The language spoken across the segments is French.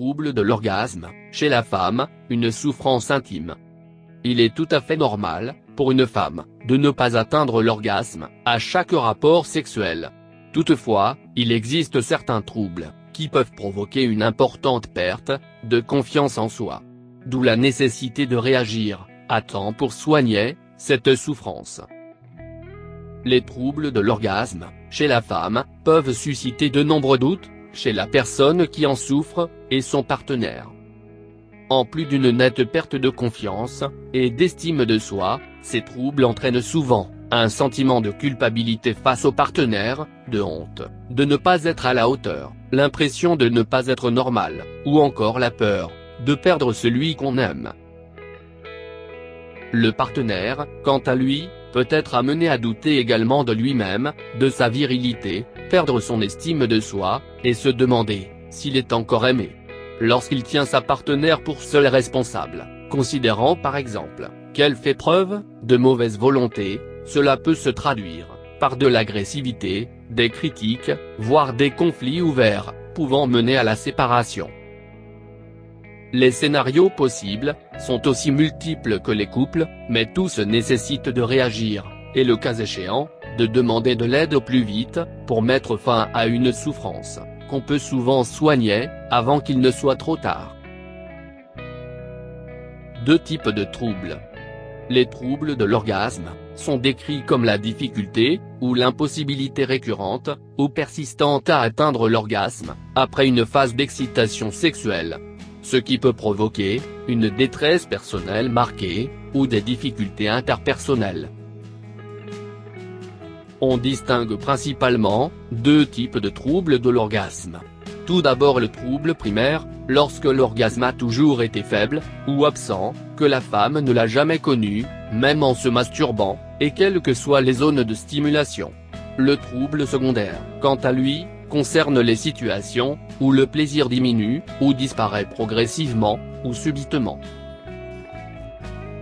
de l'orgasme, chez la femme, une souffrance intime. Il est tout à fait normal, pour une femme, de ne pas atteindre l'orgasme, à chaque rapport sexuel. Toutefois, il existe certains troubles, qui peuvent provoquer une importante perte, de confiance en soi. D'où la nécessité de réagir, à temps pour soigner, cette souffrance. Les troubles de l'orgasme, chez la femme, peuvent susciter de nombreux doutes, chez la personne qui en souffre, et son partenaire. En plus d'une nette perte de confiance, et d'estime de soi, ces troubles entraînent souvent, un sentiment de culpabilité face au partenaire, de honte, de ne pas être à la hauteur, l'impression de ne pas être normal, ou encore la peur, de perdre celui qu'on aime. Le partenaire, quant à lui, peut être amené à douter également de lui-même, de sa virilité, perdre son estime de soi, et se demander, s'il est encore aimé. Lorsqu'il tient sa partenaire pour seul responsable, considérant par exemple, qu'elle fait preuve, de mauvaise volonté, cela peut se traduire, par de l'agressivité, des critiques, voire des conflits ouverts, pouvant mener à la séparation. Les scénarios possibles, sont aussi multiples que les couples, mais tous nécessitent de réagir, et le cas échéant, de demander de l'aide au plus vite, pour mettre fin à une souffrance, qu'on peut souvent soigner, avant qu'il ne soit trop tard. Deux types de troubles. Les troubles de l'orgasme, sont décrits comme la difficulté, ou l'impossibilité récurrente, ou persistante à atteindre l'orgasme, après une phase d'excitation sexuelle, ce qui peut provoquer, une détresse personnelle marquée, ou des difficultés interpersonnelles. On distingue principalement, deux types de troubles de l'orgasme. Tout d'abord le trouble primaire, lorsque l'orgasme a toujours été faible, ou absent, que la femme ne l'a jamais connu, même en se masturbant, et quelles que soient les zones de stimulation. Le trouble secondaire, quant à lui, concerne les situations, où le plaisir diminue, ou disparaît progressivement, ou subitement.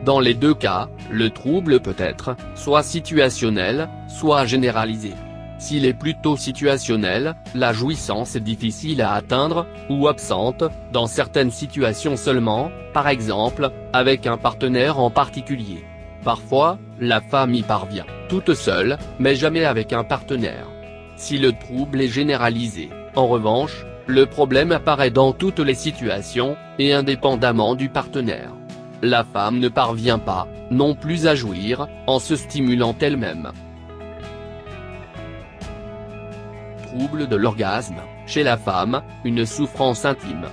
Dans les deux cas, le trouble peut être, soit situationnel, soit généralisé. S'il est plutôt situationnel, la jouissance est difficile à atteindre, ou absente, dans certaines situations seulement, par exemple, avec un partenaire en particulier. Parfois, la femme y parvient, toute seule, mais jamais avec un partenaire. Si le trouble est généralisé, en revanche, le problème apparaît dans toutes les situations, et indépendamment du partenaire. La femme ne parvient pas, non plus à jouir, en se stimulant elle-même. Trouble de l'orgasme, chez la femme, une souffrance intime.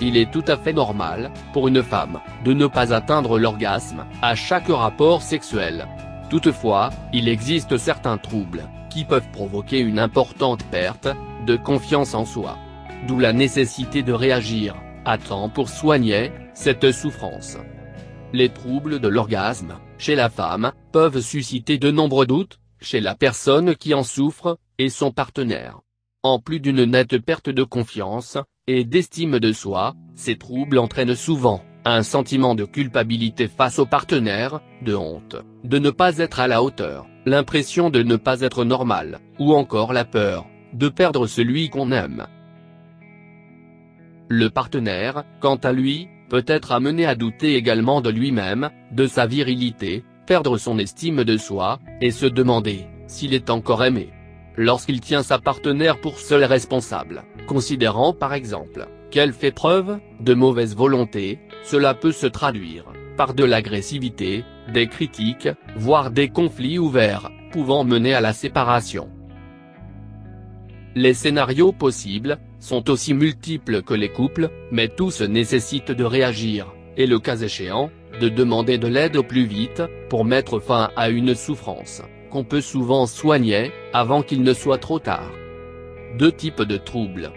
Il est tout à fait normal, pour une femme, de ne pas atteindre l'orgasme, à chaque rapport sexuel. Toutefois, il existe certains troubles, qui peuvent provoquer une importante perte, de confiance en soi. D'où la nécessité de réagir, à temps pour soigner, cette souffrance. Les troubles de l'orgasme, chez la femme, peuvent susciter de nombreux doutes, chez la personne qui en souffre, et son partenaire. En plus d'une nette perte de confiance, et d'estime de soi, ces troubles entraînent souvent, un sentiment de culpabilité face au partenaire, de honte, de ne pas être à la hauteur, l'impression de ne pas être normal, ou encore la peur, de perdre celui qu'on aime. Le partenaire, quant à lui, peut être amené à douter également de lui-même, de sa virilité, perdre son estime de soi, et se demander, s'il est encore aimé. Lorsqu'il tient sa partenaire pour seul responsable, considérant par exemple, qu'elle fait preuve, de mauvaise volonté, cela peut se traduire, par de l'agressivité, des critiques, voire des conflits ouverts, pouvant mener à la séparation. Les scénarios possibles, sont aussi multiples que les couples, mais tous nécessitent de réagir, et le cas échéant, de demander de l'aide au plus vite, pour mettre fin à une souffrance, qu'on peut souvent soigner, avant qu'il ne soit trop tard. Deux types de troubles.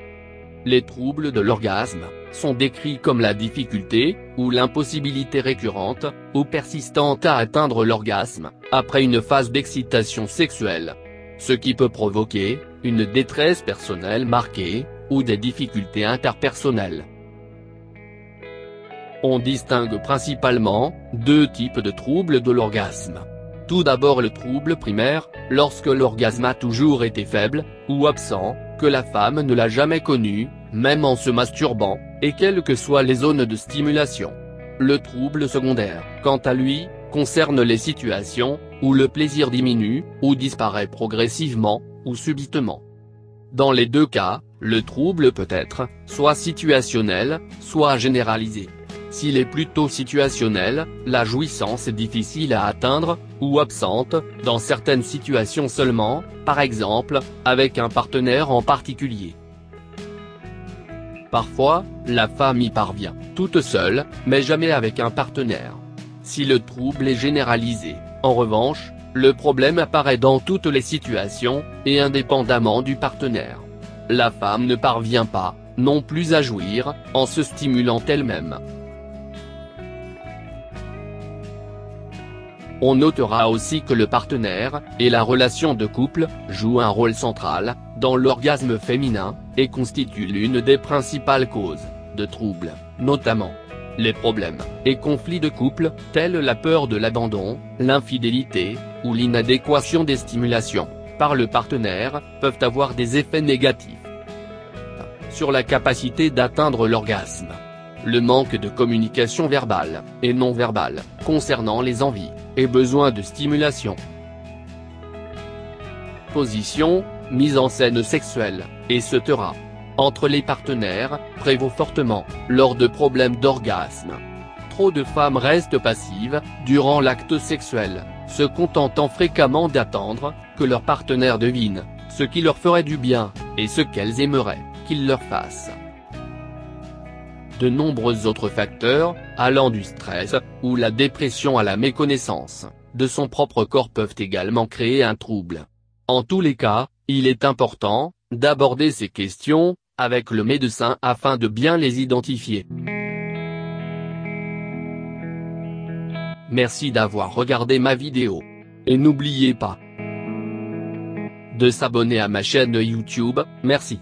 Les troubles de l'orgasme, sont décrits comme la difficulté, ou l'impossibilité récurrente, ou persistante à atteindre l'orgasme, après une phase d'excitation sexuelle. Ce qui peut provoquer, une détresse personnelle marquée, ou des difficultés interpersonnelles. On distingue principalement, deux types de troubles de l'orgasme. Tout d'abord le trouble primaire, lorsque l'orgasme a toujours été faible, ou absent, que la femme ne l'a jamais connu, même en se masturbant, et quelles que soient les zones de stimulation. Le trouble secondaire, quant à lui, concerne les situations, où le plaisir diminue, ou disparaît progressivement, ou subitement. Dans les deux cas, le trouble peut être, soit situationnel, soit généralisé. S'il est plutôt situationnel, la jouissance est difficile à atteindre, ou absente, dans certaines situations seulement, par exemple, avec un partenaire en particulier. Parfois, la femme y parvient, toute seule, mais jamais avec un partenaire. Si le trouble est généralisé, en revanche, le problème apparaît dans toutes les situations, et indépendamment du partenaire. La femme ne parvient pas, non plus à jouir, en se stimulant elle-même. On notera aussi que le partenaire, et la relation de couple, jouent un rôle central, dans l'orgasme féminin, et constituent l'une des principales causes, de troubles, notamment les problèmes et conflits de couple, tels la peur de l'abandon, l'infidélité, ou l'inadéquation des stimulations, par le partenaire, peuvent avoir des effets négatifs sur la capacité d'atteindre l'orgasme. Le manque de communication verbale, et non verbale, concernant les envies, et besoins de stimulation. Position, mise en scène sexuelle, et se tera entre les partenaires, prévaut fortement, lors de problèmes d'orgasme. Trop de femmes restent passives, durant l'acte sexuel, se contentant fréquemment d'attendre, que leur partenaire devine, ce qui leur ferait du bien, et ce qu'elles aimeraient, qu'il leur fasse. De nombreux autres facteurs, allant du stress, ou la dépression à la méconnaissance, de son propre corps peuvent également créer un trouble. En tous les cas, il est important, d'aborder ces questions, avec le médecin afin de bien les identifier. Merci d'avoir regardé ma vidéo. Et n'oubliez pas de s'abonner à ma chaîne YouTube, merci.